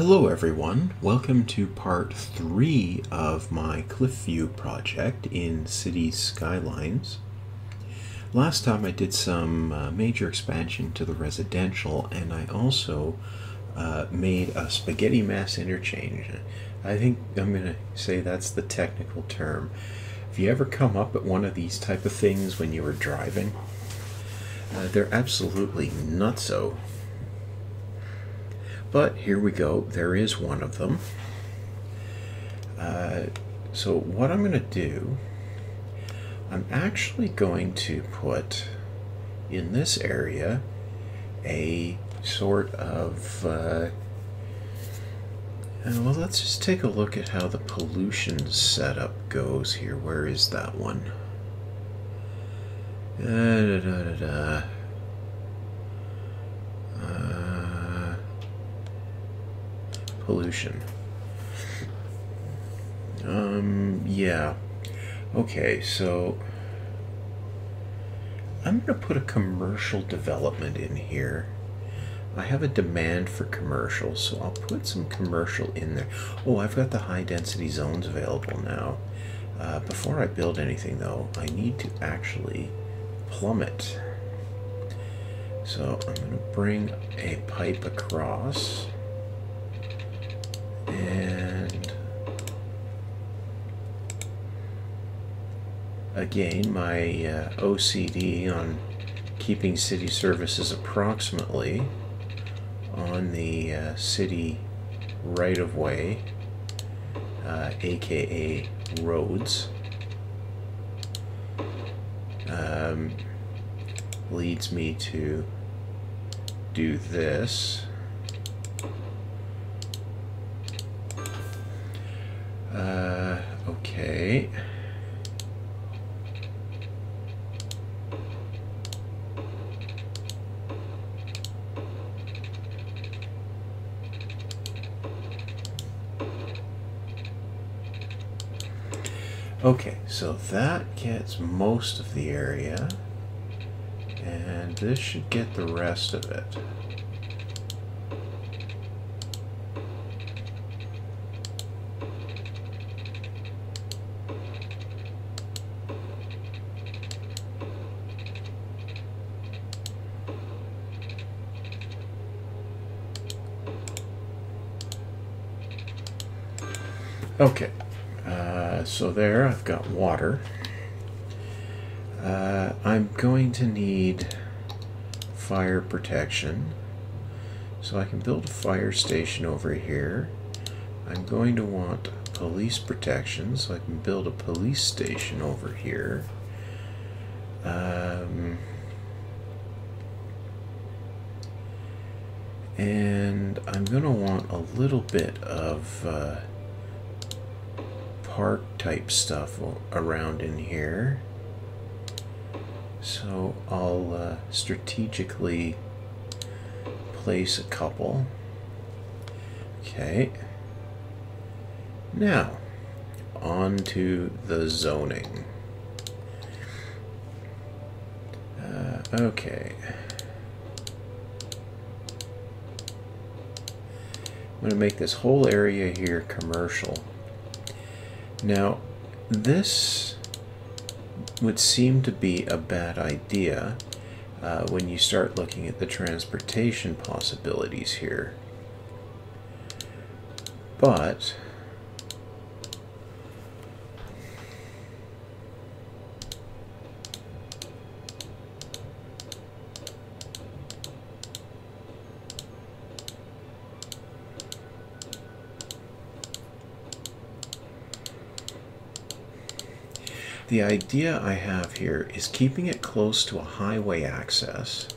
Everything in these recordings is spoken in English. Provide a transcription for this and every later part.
Hello everyone, welcome to part 3 of my Cliffview project in Cities Skylines. Last time I did some uh, major expansion to the residential and I also uh, made a spaghetti mass interchange. I think I'm going to say that's the technical term. Have you ever come up at one of these type of things when you were driving? Uh, they're absolutely nutso. But here we go. There is one of them. Uh, so what I'm going to do, I'm actually going to put in this area a sort of uh, well let's just take a look at how the pollution setup goes here where is that one da, da, da, uh, pollution um yeah okay so I'm going to put a commercial development in here I have a demand for commercial, so I'll put some commercial in there. Oh, I've got the high density zones available now. Uh, before I build anything though, I need to actually plummet. So I'm going to bring a pipe across and again my uh, OCD on keeping city services approximately on the uh, city right of way, uh, aka roads, um, leads me to do this. Uh, okay. Okay, so that gets most of the area, and this should get the rest of it. Okay, uh, there I've got water. Uh, I'm going to need fire protection. So I can build a fire station over here. I'm going to want police protection, so I can build a police station over here. Um, and I'm going to want a little bit of uh, type stuff around in here. So I'll uh, strategically place a couple. Okay. Now, on to the zoning. Uh, okay. I'm going to make this whole area here commercial. Now, this would seem to be a bad idea uh, when you start looking at the transportation possibilities here. But The idea I have here is keeping it close to a highway access.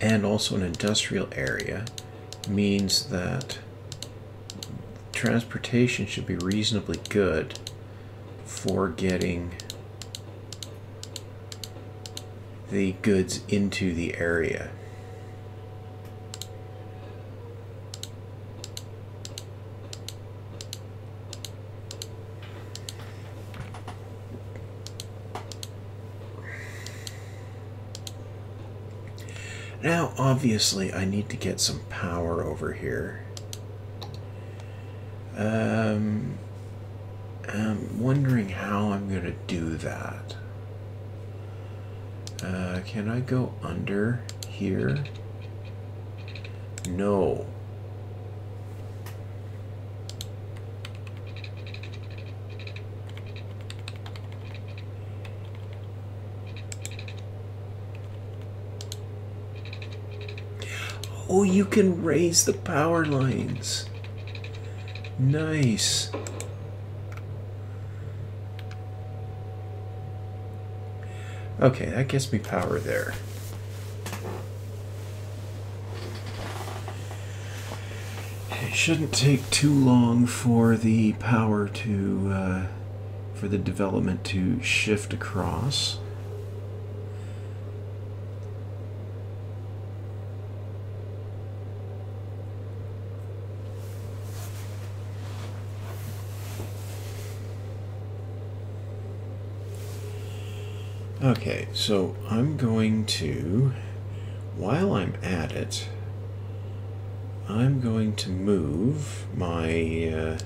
And also an industrial area means that transportation should be reasonably good for getting the goods into the area. Now, obviously, I need to get some power over here. Um, I'm wondering how I'm going to do that. Uh, can I go under here? No. Oh, you can raise the power lines. Nice. Okay, that gets me power there. It shouldn't take too long for the power to, uh, for the development to shift across. Okay, so I'm going to, while I'm at it, I'm going to move my uh,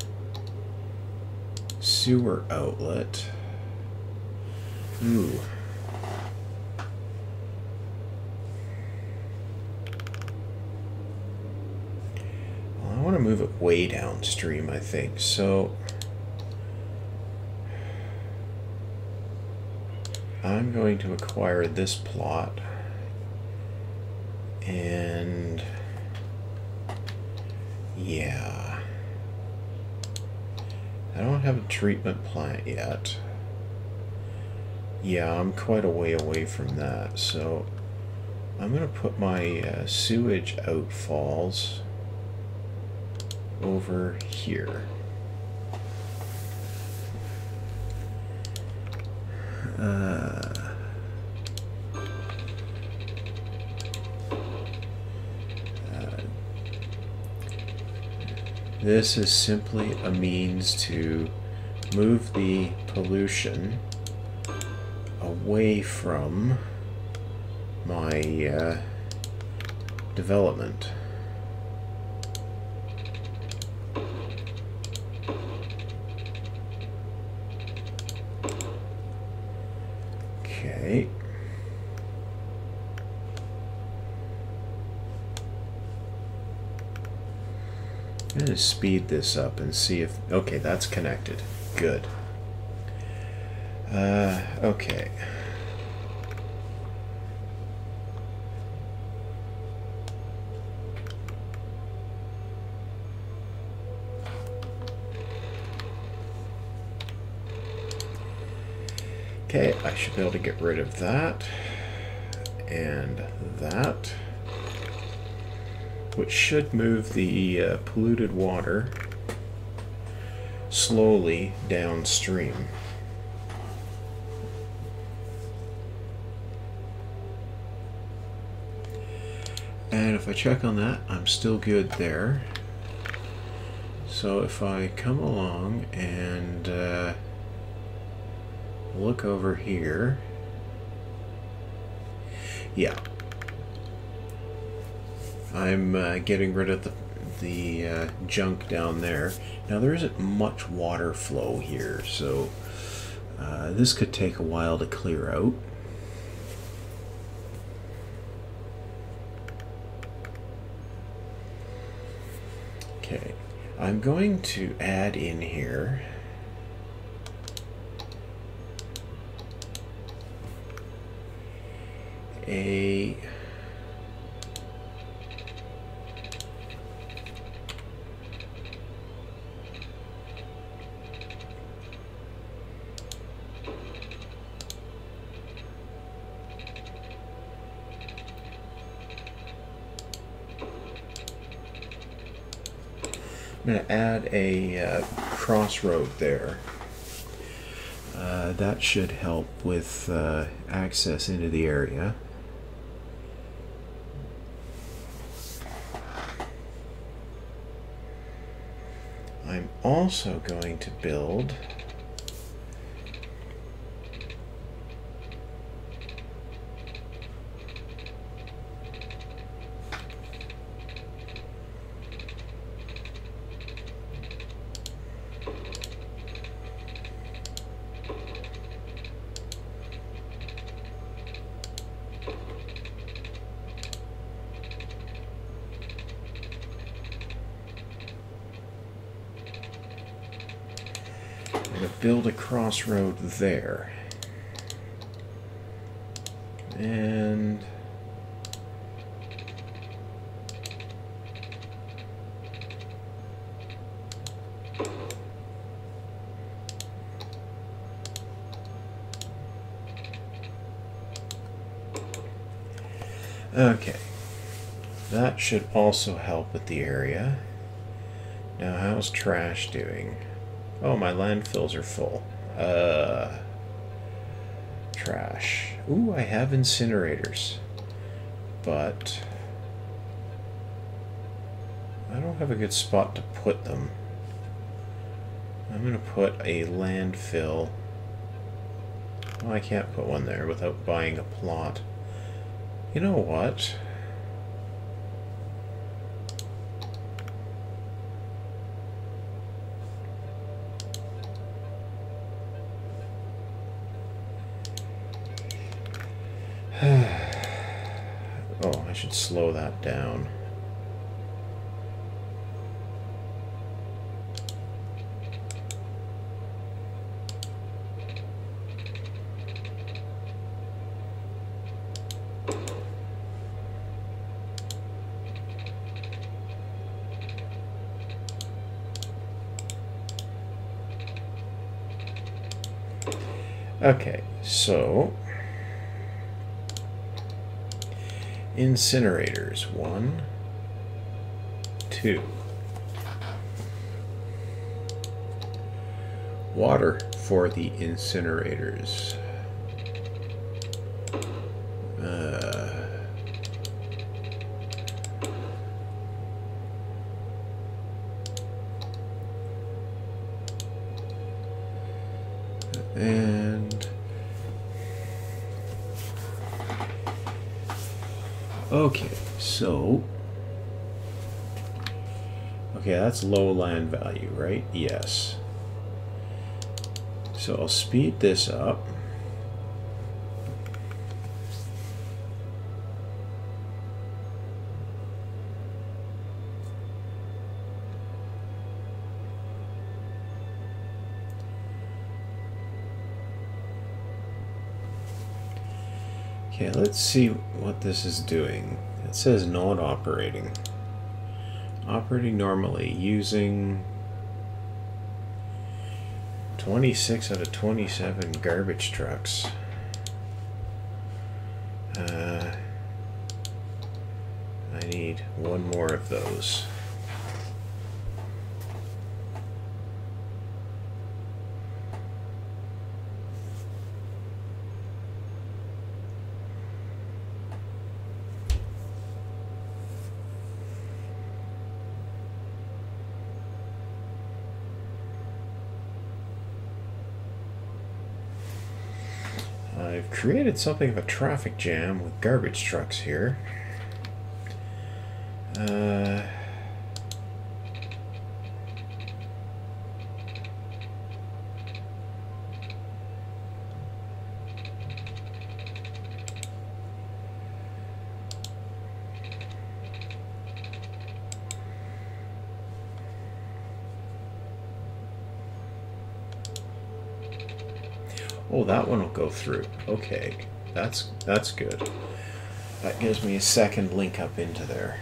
sewer outlet. Ooh. Well, I want to move it way downstream, I think. So I'm going to acquire this plot and yeah. I don't have a treatment plant yet. Yeah I'm quite a way away from that so I'm gonna put my uh, sewage outfalls over here Uh, uh, this is simply a means to move the pollution away from my uh, development. Okay. I'm going speed this up and see if... Okay, that's connected. Good. Uh, okay. Okay, I should be able to get rid of that and that, which should move the uh, polluted water slowly downstream. And if I check on that, I'm still good there. So if I come along and uh, look over here. Yeah. I'm uh, getting rid of the, the uh, junk down there. Now there isn't much water flow here, so uh, this could take a while to clear out. Okay, I'm going to add in here a I'm going to add a uh, crossroad there. Uh, that should help with uh, access into the area. I'm also going to build build a crossroad there. And Okay. That should also help with the area. Now, how's trash doing? Oh, my landfills are full. Uh, trash. Ooh, I have incinerators. But I don't have a good spot to put them. I'm going to put a landfill. Well, I can't put one there without buying a plot. You know what? oh, I should slow that down. Okay, so incinerators. One, two. Water for the incinerators. Uh, and okay so okay that's low land value right? Yes. So I'll speed this up. Okay, let's see what this is doing. It says not operating. Operating normally using 26 out of 27 garbage trucks. Uh, I need one more of those. I've something of a traffic jam with garbage trucks here. Uh, Oh, that one will go through. Okay, that's that's good. That gives me a second link up into there.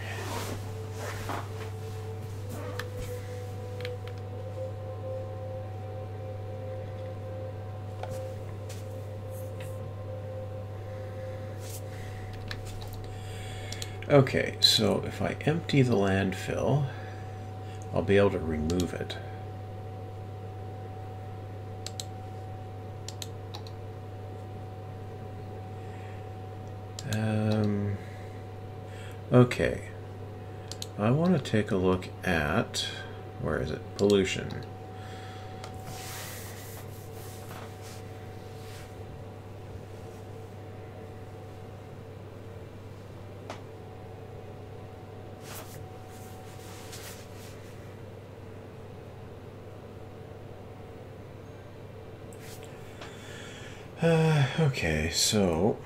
Okay, so if I empty the landfill, I'll be able to remove it. Okay. I want to take a look at, where is it? Pollution. Okay, so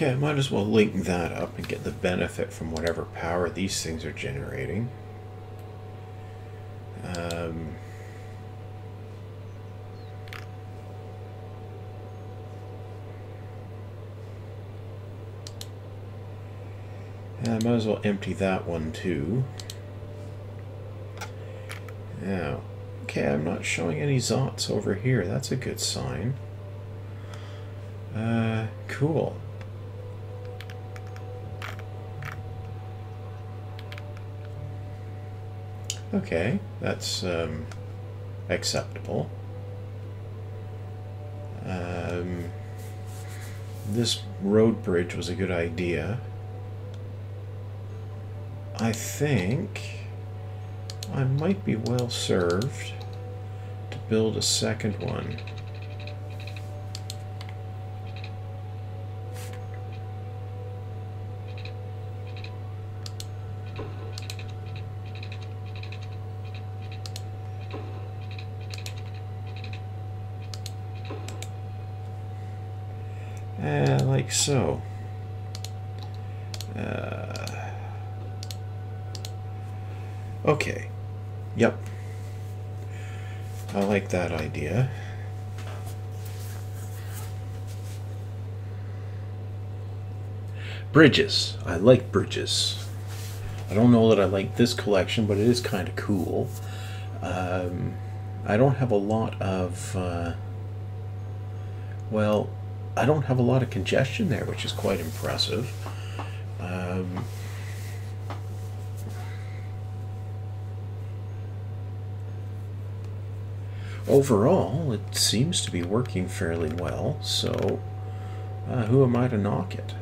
Okay, I might as well link that up and get the benefit from whatever power these things are generating. Um, I might as well empty that one too. Now, okay, I'm not showing any Zots over here. That's a good sign. Uh, cool. Okay, that's um, acceptable. Um, this road bridge was a good idea. I think I might be well served to build a second one. Uh, like so. Uh, okay. Yep. I like that idea. Bridges. I like bridges. I don't know that I like this collection, but it is kind of cool. Um, I don't have a lot of. Uh, well, I don't have a lot of congestion there, which is quite impressive. Um, overall, it seems to be working fairly well, so uh, who am I to knock it?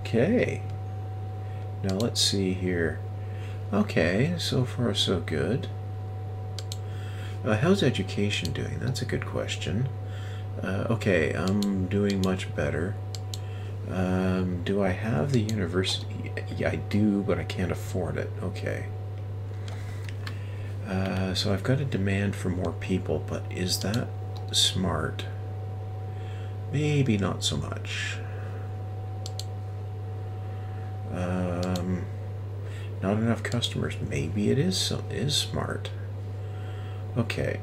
Okay. Now let's see here. Okay, so far so good. Uh, how's education doing? That's a good question. Uh, okay, I'm doing much better. Um, do I have the university? Yeah, I do, but I can't afford it. Okay. Uh, so I've got a demand for more people, but is that smart? Maybe not so much. Um, not enough customers. Maybe it is so, is smart. Okay.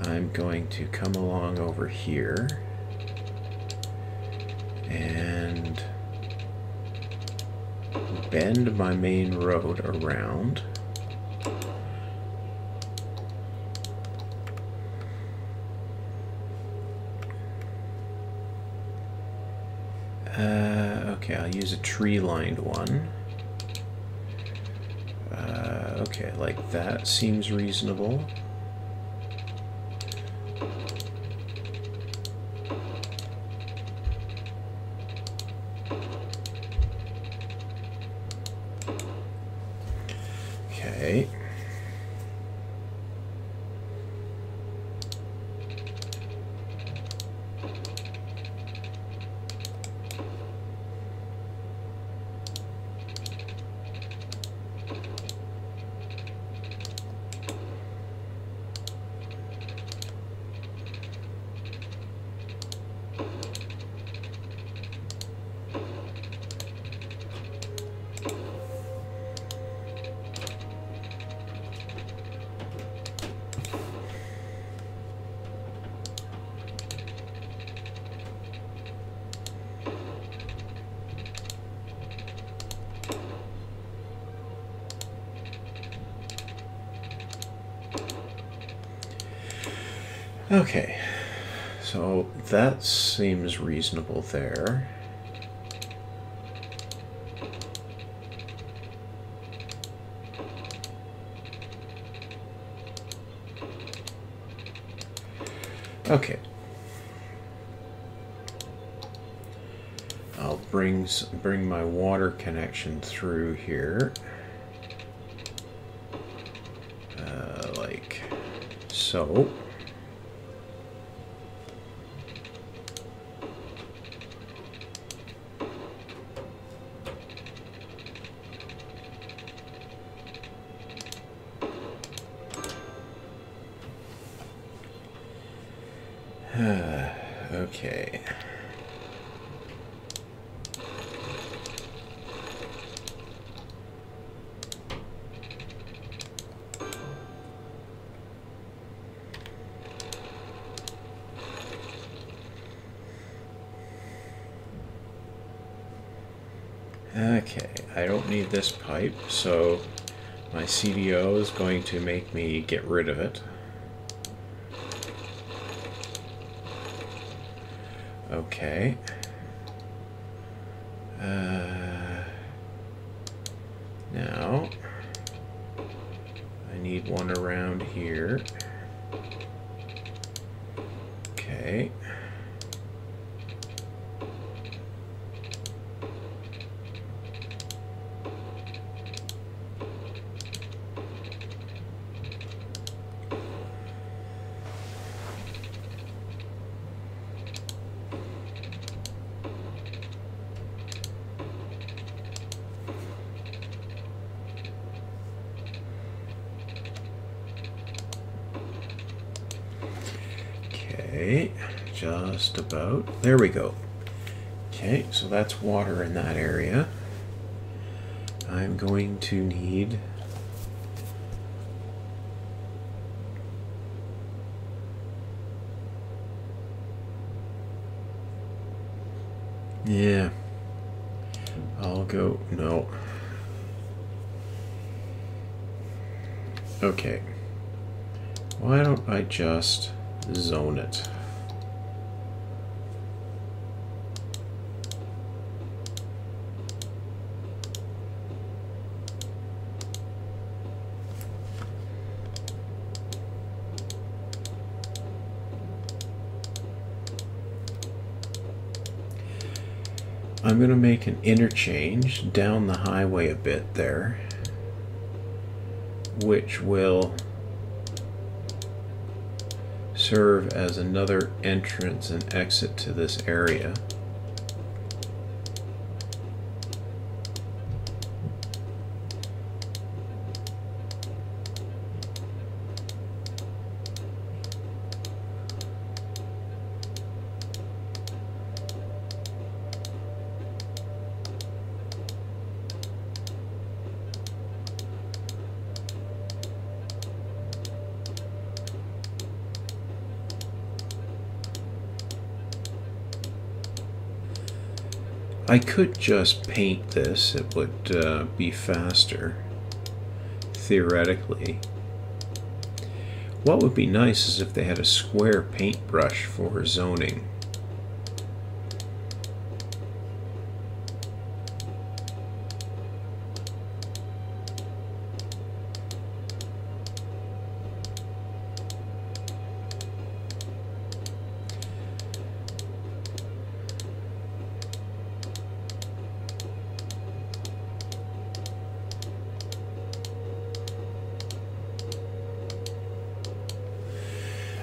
I'm going to come along over here and bend my main road around. Uh, okay, I'll use a tree-lined one. Okay, like that seems reasonable. Okay. Okay, so that seems reasonable there. Okay. I'll bring bring my water connection through here. Uh, like so. Uh, okay. Okay, I don't need so my CDO is going to make me get rid of it. Okay. Uh, now, I need one around here. Okay. Okay, just about. There we go. Okay, so that's water in that area. I'm going to need Yeah. I'll go. No. Okay. Why don't I just zone it? I'm going to make an interchange down the highway a bit there, which will serve as another entrance and exit to this area. I could just paint this, it would uh, be faster, theoretically. What would be nice is if they had a square paintbrush for zoning.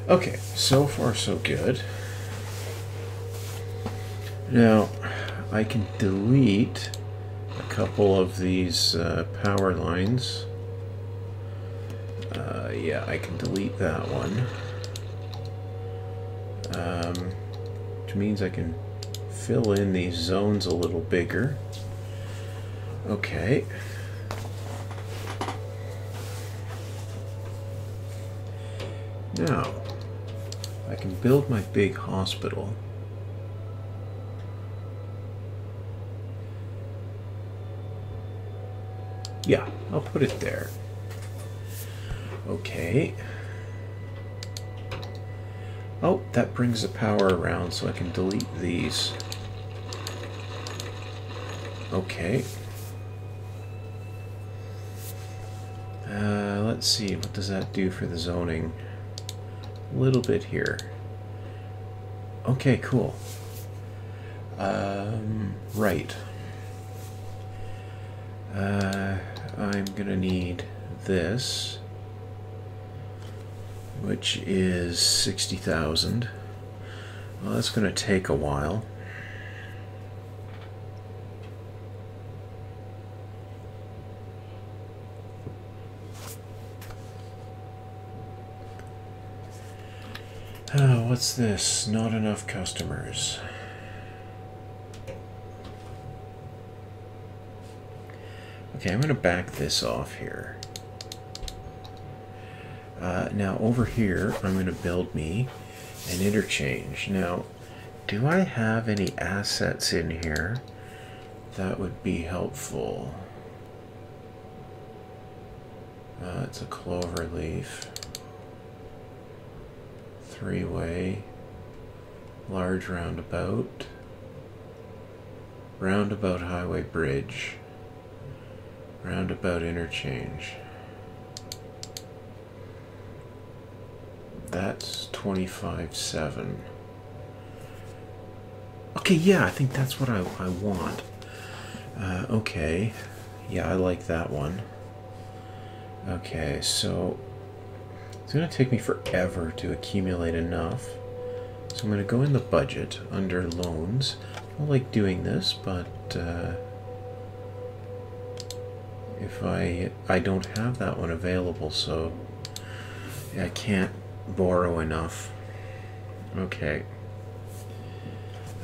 Okay, so far so good. Now, I can delete a couple of these uh, power lines. Uh, yeah, I can delete that one. Um, which means I can fill in these zones a little bigger. Okay. Now, can build my big hospital. Yeah, I'll put it there. Okay. Oh, that brings the power around so I can delete these. Okay. Uh, let's see, what does that do for the zoning? A little bit here. Okay, cool. Um, right. Uh, I'm gonna need this, which is 60,000. Well, that's gonna take a while. What's this? Not enough customers. Okay, I'm going to back this off here. Uh, now over here, I'm going to build me an interchange. Now, do I have any assets in here that would be helpful? Uh, it's a clover leaf. Three-way. Large roundabout. Roundabout highway bridge. Roundabout interchange. That's 25-7. Okay, yeah, I think that's what I, I want. Uh, okay. Yeah, I like that one. Okay, so it's going to take me forever to accumulate enough. So I'm going to go in the budget under loans. I don't like doing this, but uh, if I I don't have that one available, so I can't borrow enough. Okay.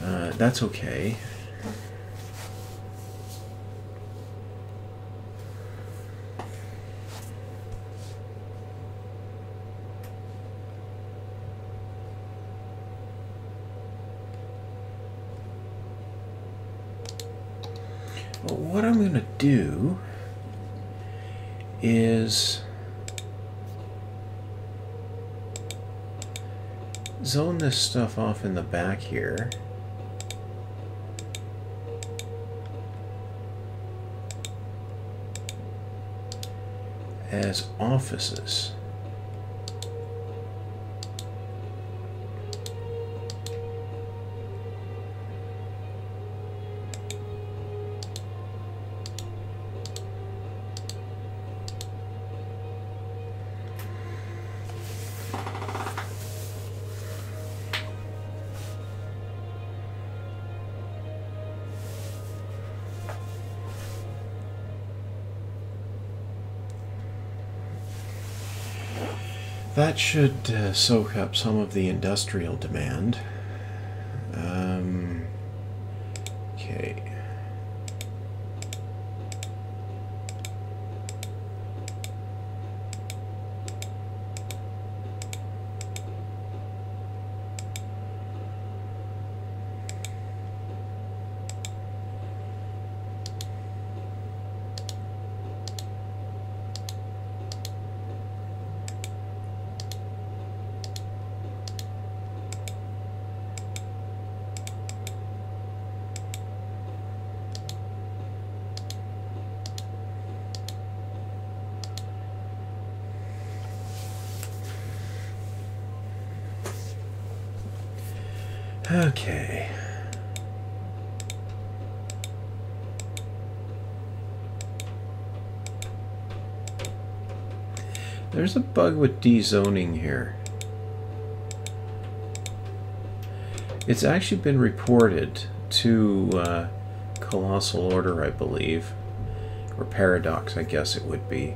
Uh, that's okay. Well, what I'm going to do is zone this stuff off in the back here. as offices. That should uh, soak up some of the industrial demand. Um, okay. Okay. There's a bug with dezoning here. It's actually been reported to uh, Colossal Order, I believe. Or Paradox, I guess it would be.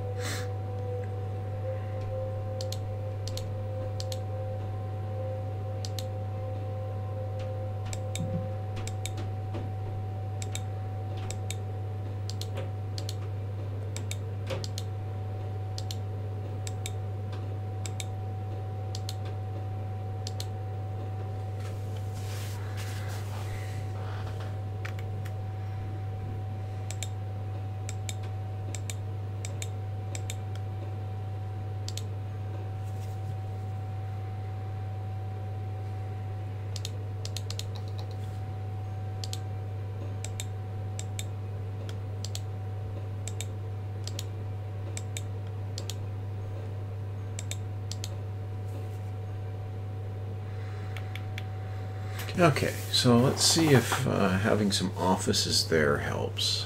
Okay, so let's see if uh, having some offices there helps.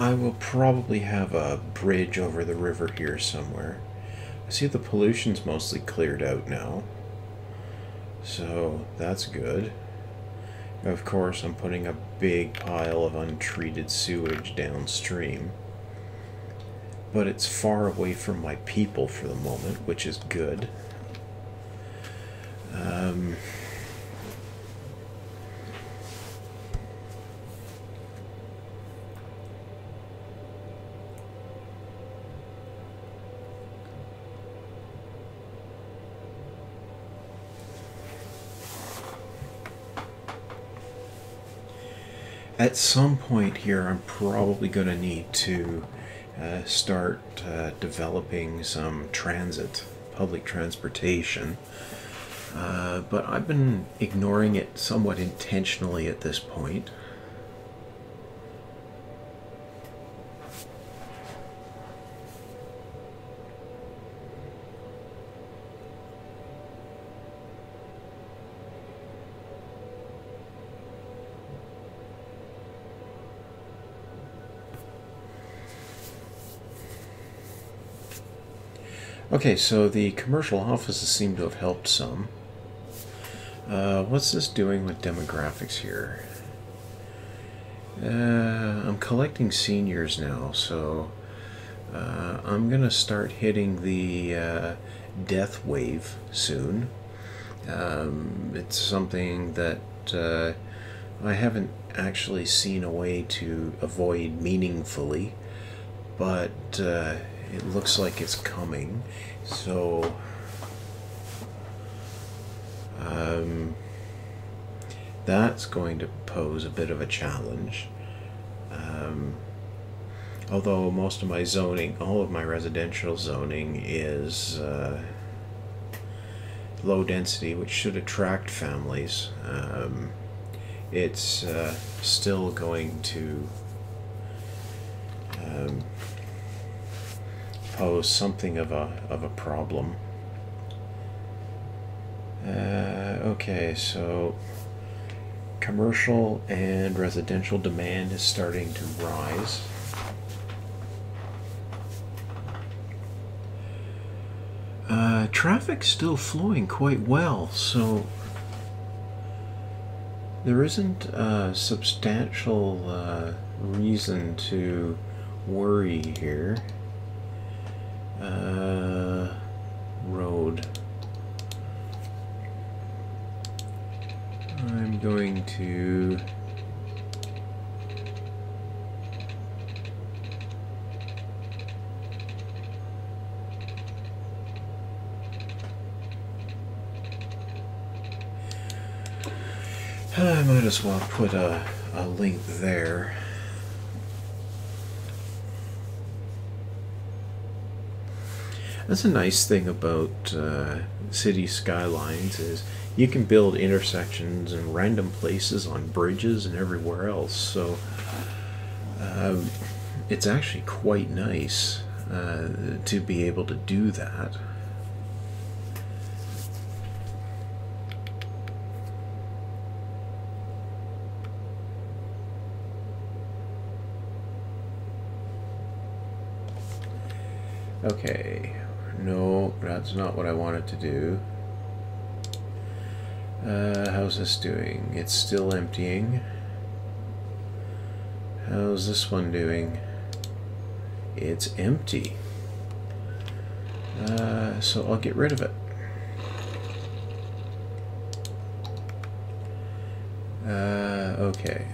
I will probably have a bridge over the river here somewhere. I see the pollution's mostly cleared out now. So that's good. Of course, I'm putting a big pile of untreated sewage downstream. But it's far away from my people for the moment, which is good. Um, at some point here, I'm probably going to need to uh, start uh, developing some transit, public transportation. Uh, but I've been ignoring it somewhat intentionally at this point. Okay, so the commercial offices seem to have helped some. Uh, what's this doing with demographics here? Uh, I'm collecting seniors now, so uh, I'm going to start hitting the uh, death wave soon. Um, it's something that uh, I haven't actually seen a way to avoid meaningfully, but uh, it looks like it's coming. So, um, that's going to pose a bit of a challenge. Um, although most of my zoning, all of my residential zoning is uh, low density, which should attract families. Um, it's uh, still going to um, pose something of a of a problem. Uh, okay, so commercial and residential demand is starting to rise. Uh, traffic's still flowing quite well, so there isn't a substantial uh, reason to worry here. Uh, road. I'm going to I might as well put a, a link there. That's a nice thing about uh, Cities Skylines is you can build intersections and random places on bridges and everywhere else. So um, it's actually quite nice uh, to be able to do that. Okay, no, that's not what I wanted to do. Uh, how's this doing? It's still emptying. How's this one doing? It's empty. Uh, so I'll get rid of it. Uh, okay.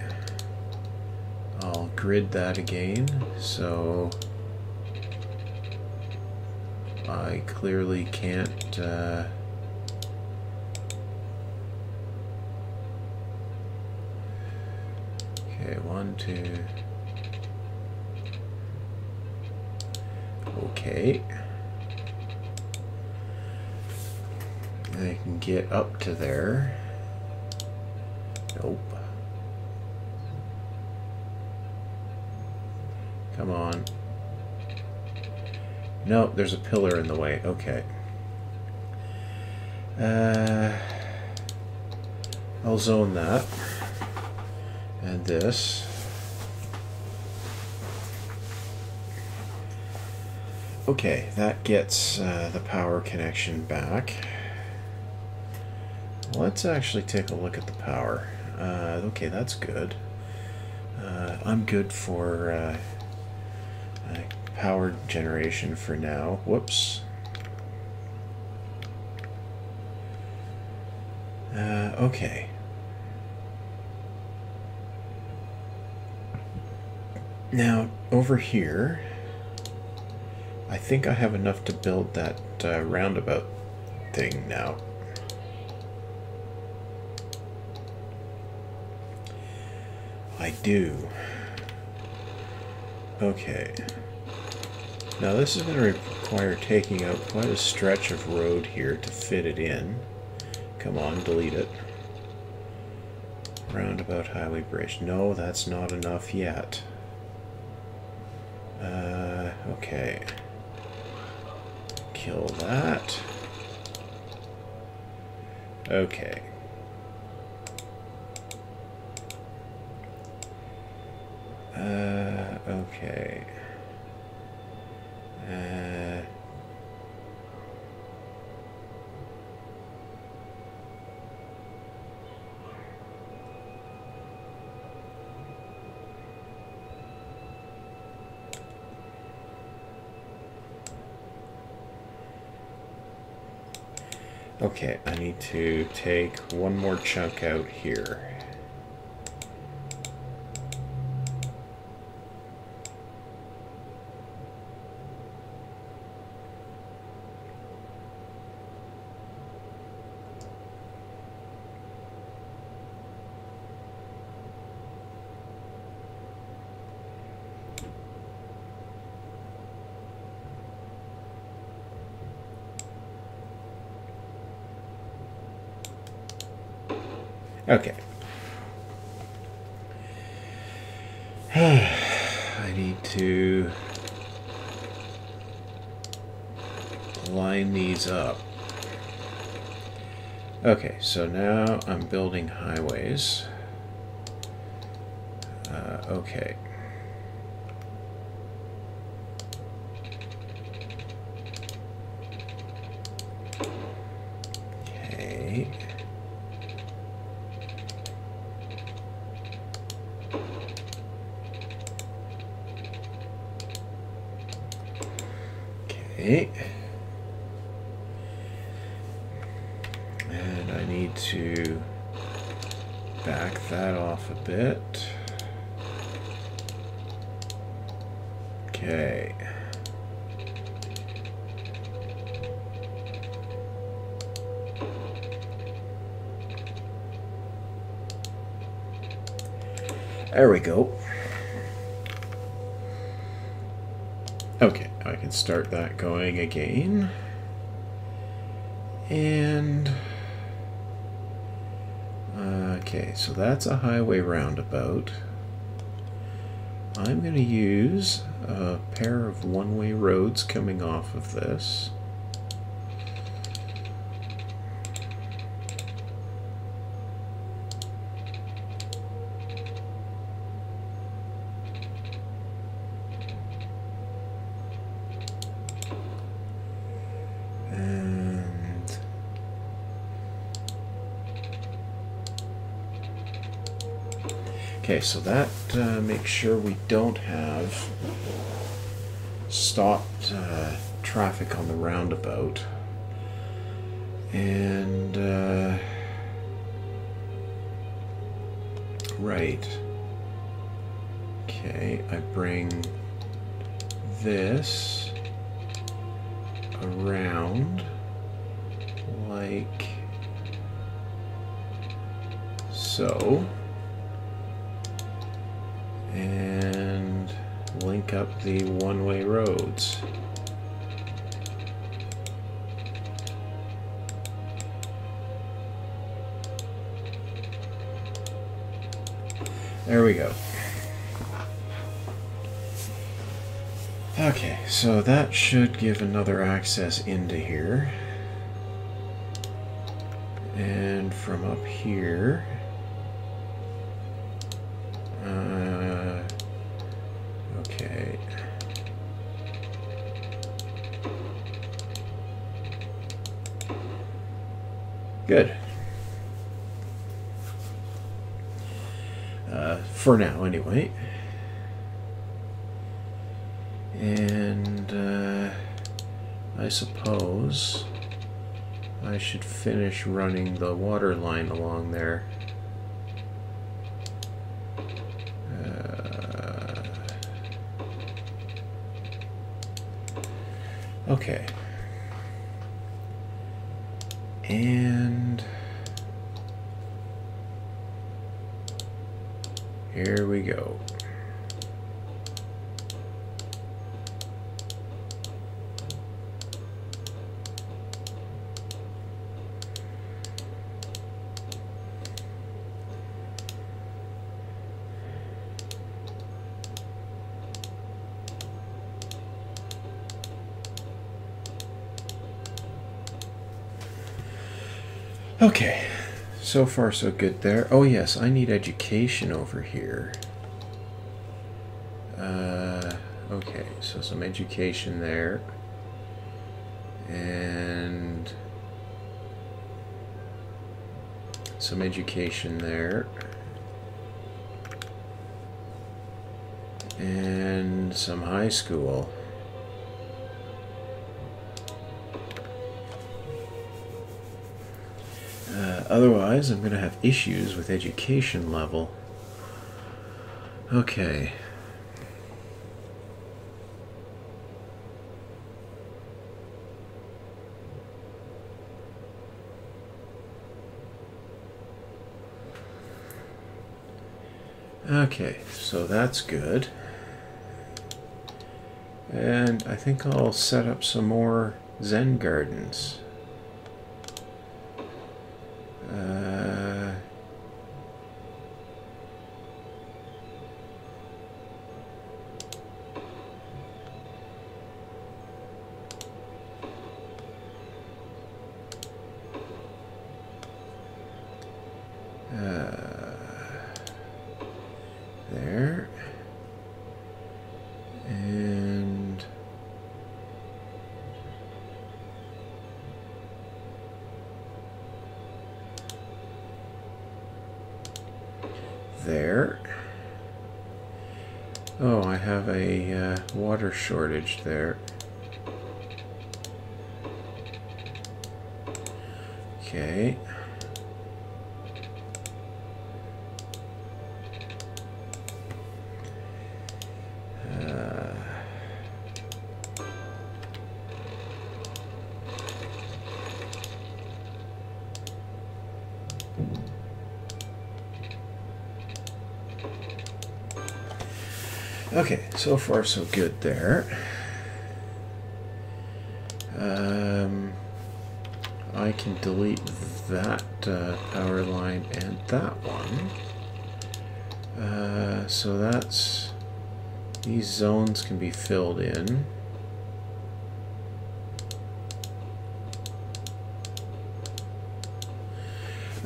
I'll grid that again. So I clearly can't uh, okay one two. Okay. I can get up to there. Nope. Come on no, there's a pillar in the way. Okay. Uh, I'll zone that. And this. Okay, that gets uh, the power connection back. Let's actually take a look at the power. Uh, okay, that's good. Uh, I'm good for uh, power generation for now. Whoops. Uh, okay. Now, over here, I think I have enough to build that uh, roundabout thing now. I do. Okay. Now this is going to require taking out quite a stretch of road here to fit it in. Come on, delete it. Roundabout Highway Bridge. No, that's not enough yet. Uh, okay. Kill that. Okay. Uh, okay. Okay, I need to take one more chunk out here. Okay. I need to line these up. Okay, so now I'm building highways. Uh, okay. Okay. And I need to back that off a bit. Okay. There we go. Okay, I can start that going again. And uh, okay, so that's a highway roundabout. I'm going to use a pair of one-way roads coming off of this. Okay, so that uh, makes sure we don't have stopped uh, traffic on the roundabout. And uh, right. Okay, I bring this around like so the one-way roads. There we go. Okay, so that should give another access into here. And from up here, uh, okay. Good. Uh, for now, anyway. And uh, I suppose I should finish running the water line along there. Uh, okay. And here we go. Okay, so far so good there. Oh yes, I need education over here. Uh, okay, so some education there. And some education there. And some high school. Otherwise, I'm going to have issues with education level. Okay. Okay, so that's good. And I think I'll set up some more Zen gardens. Uh, uh, there and there. Oh, I have a uh, water shortage there. Okay. Uh, Okay, so far so good there. Um, I can delete that uh, power line and that one. Uh, so that's these zones can be filled in.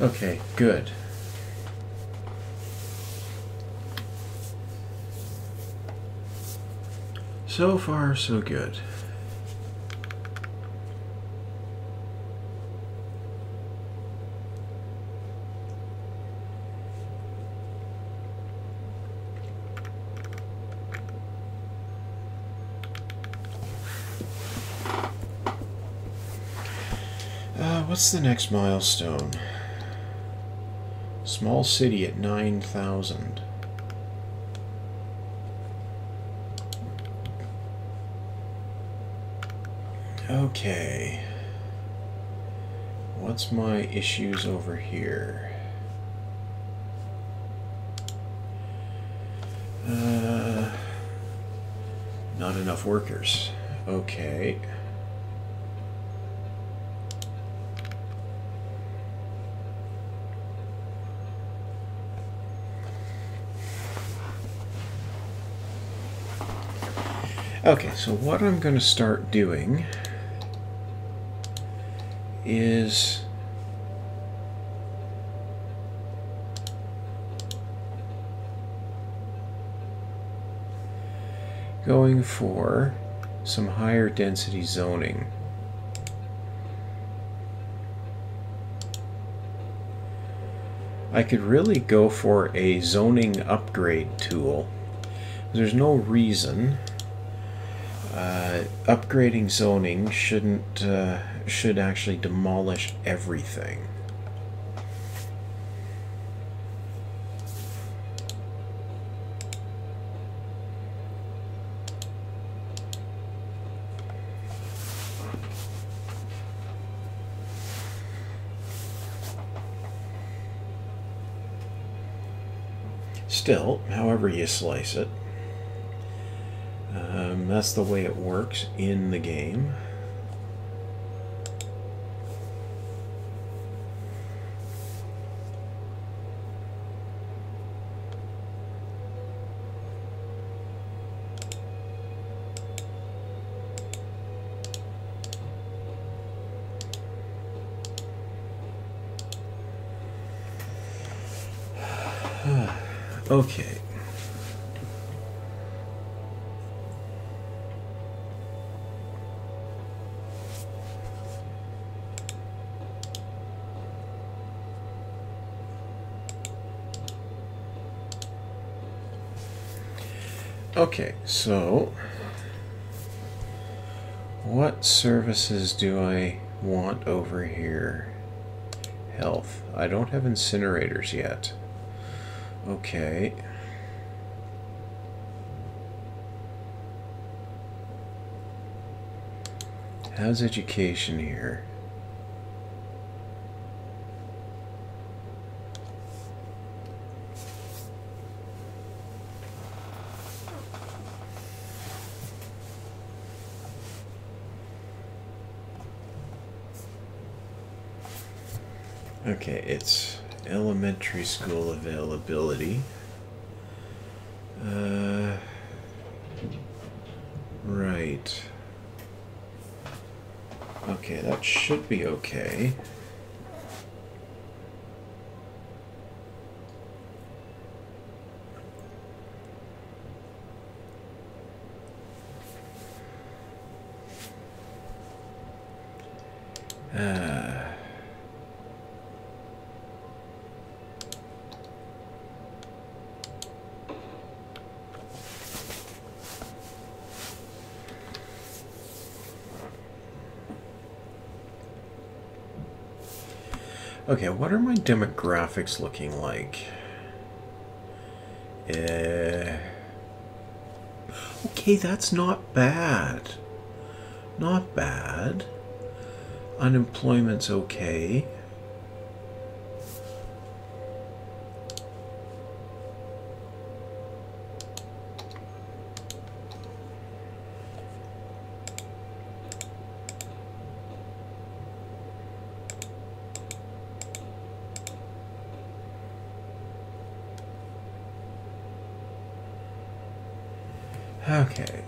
Okay, good. So far, so good. Uh, what's the next milestone? Small city at 9,000. Okay. What's my issues over here? Uh, not enough workers. Okay. Okay, so what I'm going to start doing is going for some higher density zoning. I could really go for a zoning upgrade tool. There's no reason uh, upgrading zoning shouldn't uh, should actually demolish everything. Still, however you slice it, um, that's the way it works in the game. Okay. Okay, so what services do I want over here? Health. I don't have incinerators yet. Okay. How's education here? Okay, it's elementary school availability. Uh, right. Okay, that should be okay. Okay, what are my demographics looking like? Uh, okay, that's not bad. Not bad. Unemployment's okay. Okay.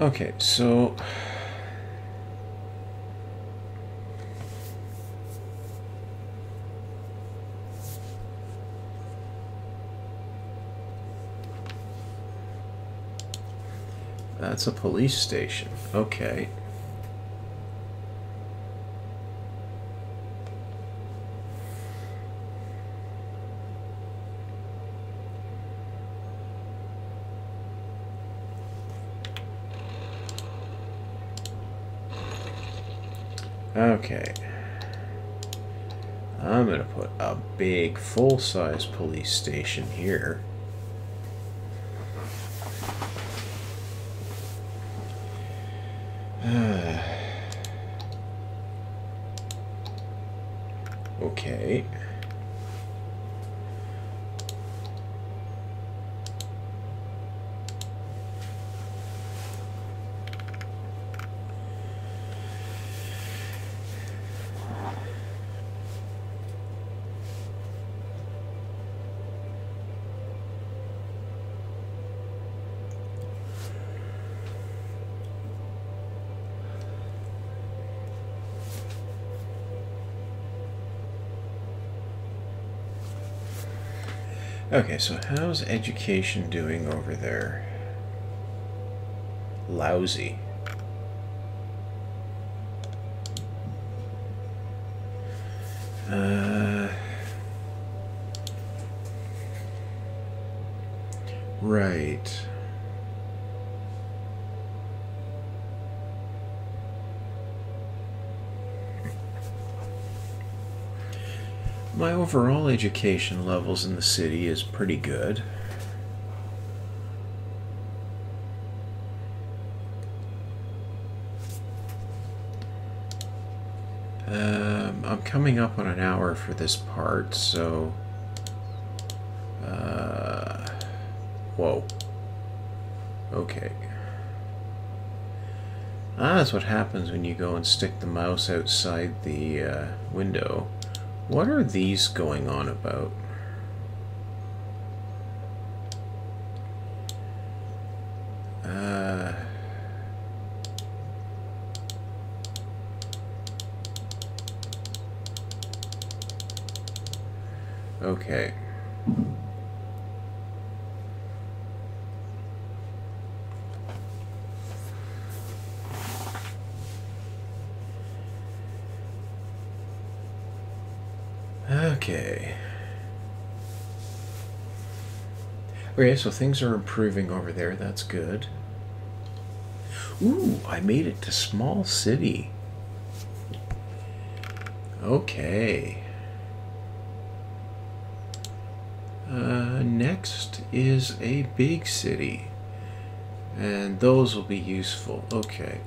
Okay, so That's a police station. Okay. Okay. I'm going to put a big full-size police station here. So how's education doing over there? Lousy. Uh, right. My overall education levels in the city is pretty good. Um, I'm coming up on an hour for this part, so... Uh, whoa. Okay. Ah, that's what happens when you go and stick the mouse outside the uh, window. What are these going on about? Uh, okay. Okay. Okay, so things are improving over there. That's good. Ooh, I made it to small city. Okay. Uh, next is a big city. And those will be useful. Okay.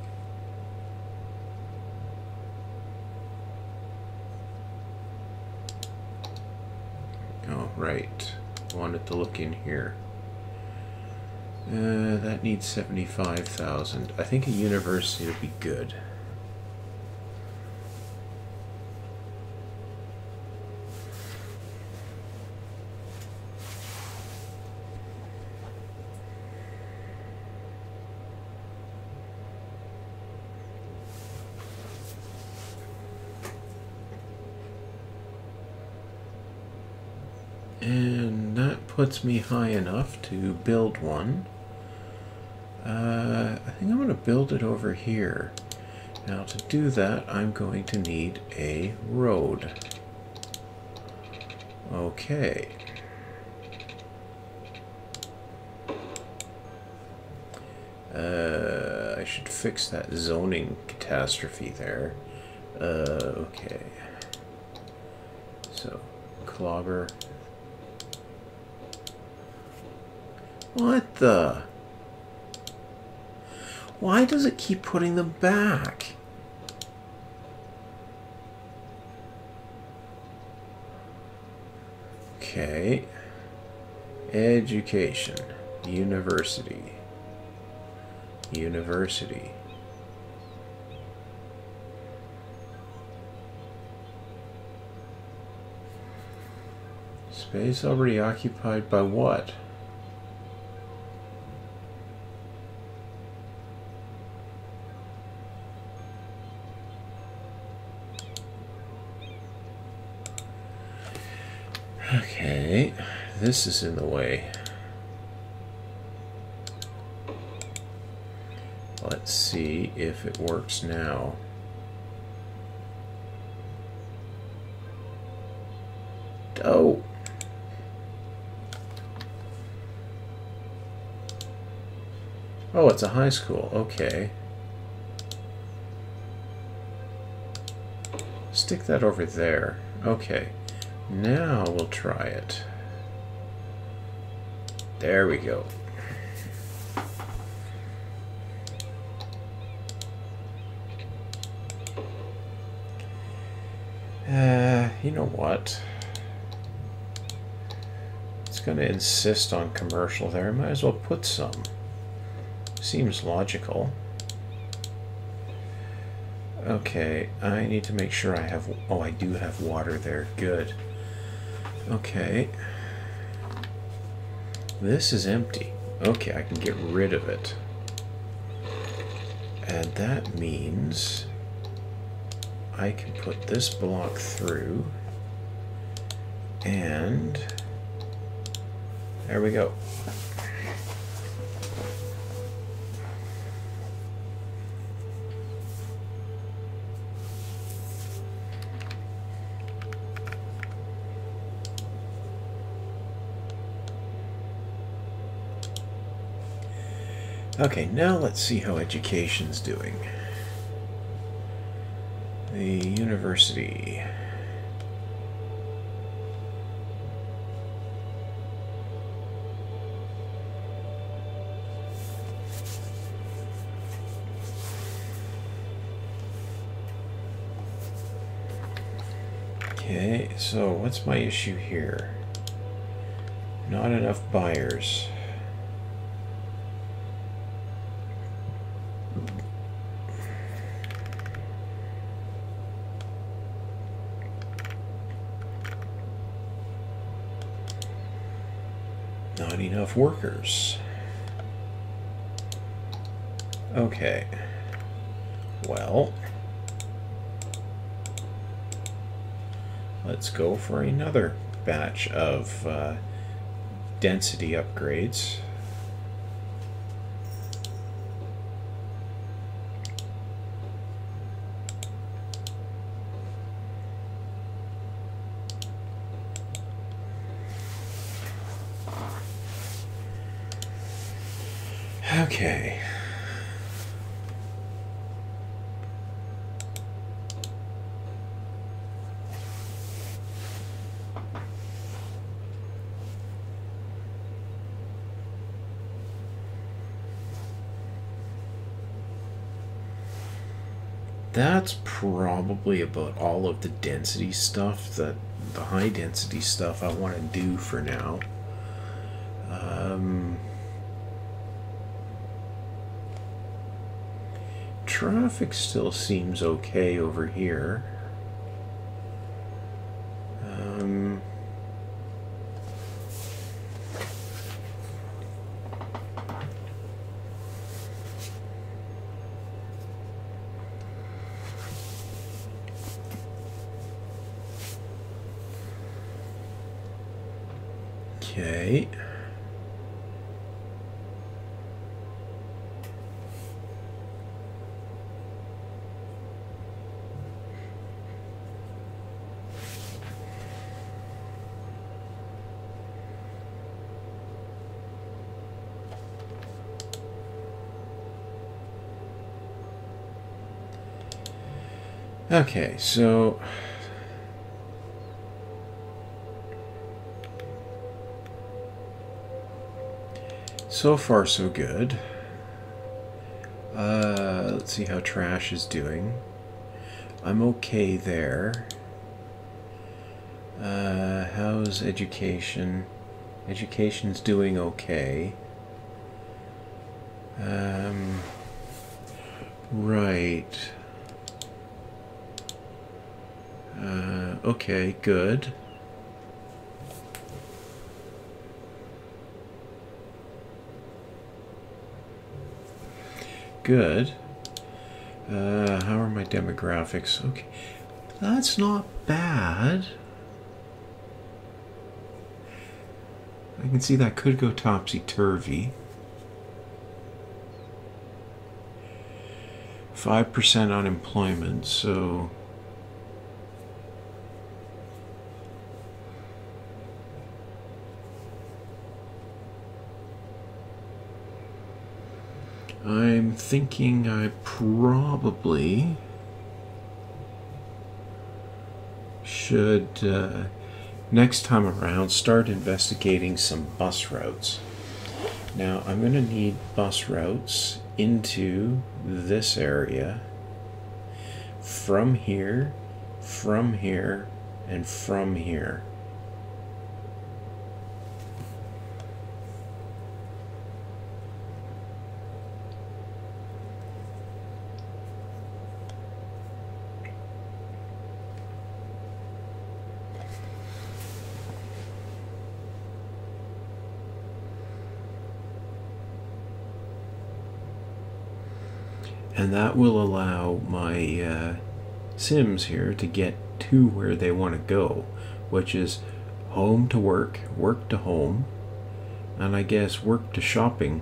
right. Wanted to look in here. Uh, that needs 75,000. I think a university would be good. And that puts me high enough to build one. Uh, I think I'm going to build it over here. Now to do that, I'm going to need a road. Okay. Uh, I should fix that zoning catastrophe there. Uh, okay. So, clobber. What the? Why does it keep putting them back? Okay. Education. University. University. Space already occupied by what? Okay, this is in the way. Let's see if it works now. Oh! Oh, it's a high school. Okay. Stick that over there. Okay. Now we'll try it. There we go. Uh, you know what? It's going to insist on commercial there. Might as well put some. Seems logical. Okay, I need to make sure I have... Oh, I do have water there. Good. Okay. This is empty. Okay, I can get rid of it. And that means I can put this block through and There we go. Okay, now let's see how education's doing. The university. Okay, so what's my issue here? Not enough buyers. Workers. Okay. Well, let's go for another batch of uh, density upgrades. Okay. That's probably about all of the density stuff that the high density stuff I want to do for now. Um, traffic still seems okay over here. Um, okay. Okay, so so far so good. Uh, let's see how trash is doing. I'm okay there. Uh, how's education? Education's doing okay. Um, right. Okay, good. Good. Uh, how are my demographics? Okay, that's not bad. I can see that could go topsy-turvy. 5% unemployment, so I'm thinking I probably should, uh, next time around, start investigating some bus routes. Now, I'm going to need bus routes into this area from here, from here, and from here. And that will allow my uh, sims here to get to where they want to go which is home to work work to home and I guess work to shopping,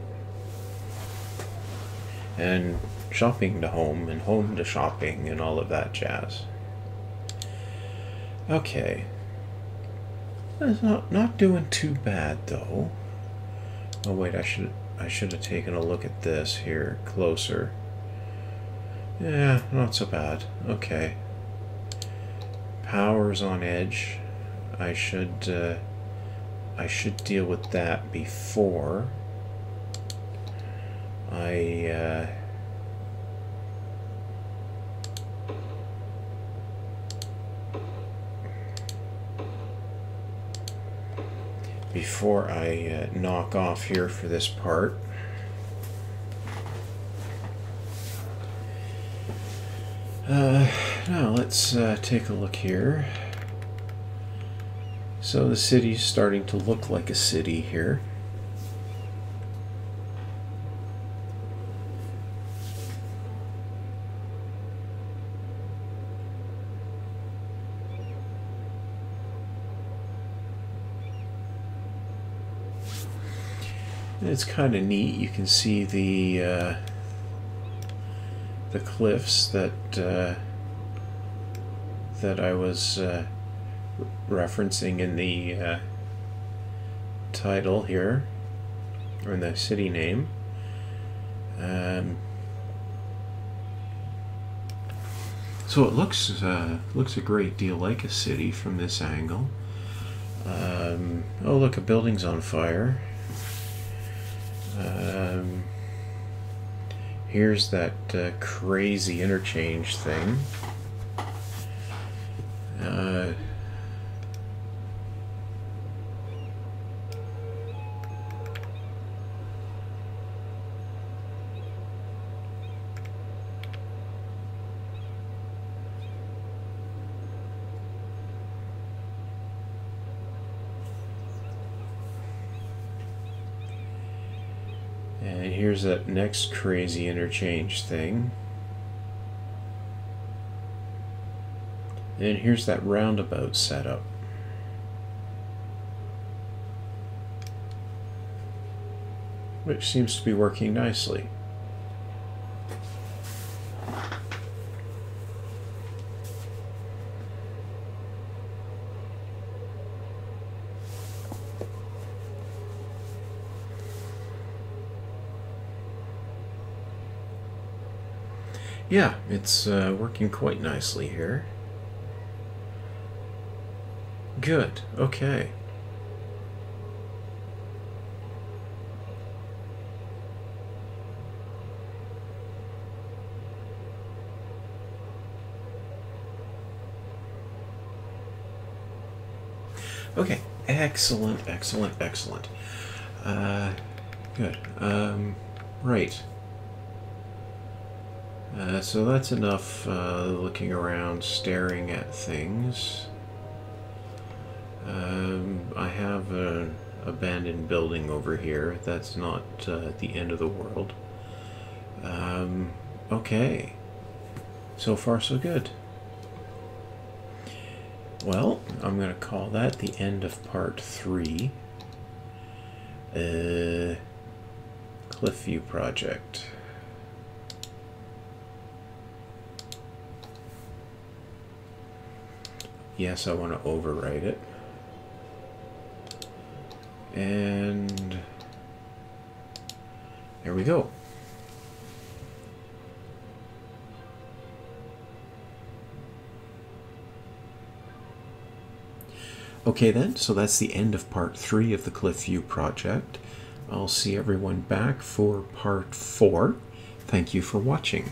and shopping to home, and home to shopping, and all of that jazz. Okay. That's not not doing too bad though. Oh wait, I should I should have taken a look at this here closer. Yeah, not so bad. Okay. Power's on edge. I should uh, I should deal with that before I uh, before I uh, knock off here for this part. Uh, now let's uh, take a look here. So the city's starting to look like a city here. It's kind of neat. You can see the uh, the cliffs that uh, that I was uh, referencing in the uh, title here, or in the city name. Um, so it looks uh, looks a great deal like a city from this angle. Um, oh, look, a building's on fire. Um, here's that uh, crazy interchange thing. Uh, And crazy interchange thing. And here's that roundabout setup. Which seems to be working nicely. Yeah, it's uh, working quite nicely here. Good, okay. Okay, excellent, excellent, excellent. Uh, good. Um, right. Uh, so that's enough uh, looking around, staring at things. Um, I have an abandoned building over here. That's not uh, the end of the world. Um, okay. So far, so good. Well, I'm going to call that the end of part three. Uh, Cliffview Project. Yes, I want to overwrite it. And there we go. Okay then, so that's the end of part three of the Cliffview project. I'll see everyone back for part four. Thank you for watching.